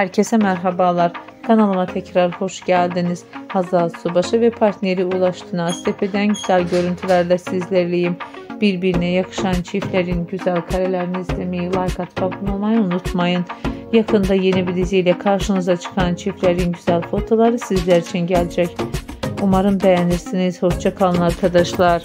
Herkese merhabalar. Kanalıma tekrar hoş geldiniz. Hazal Subaşı ve partneri Ulaş Tünaztepe'den güzel görüntülerle sizlerleyim. Birbirine yakışan çiftlerin güzel karelerini izlemeyi, like atıp abone olmayı unutmayın. Yakında yeni bir diziyle karşınıza çıkan çiftlerin güzel fotoları sizler için gelecek. Umarım beğenirsiniz. Hoşçakalın arkadaşlar.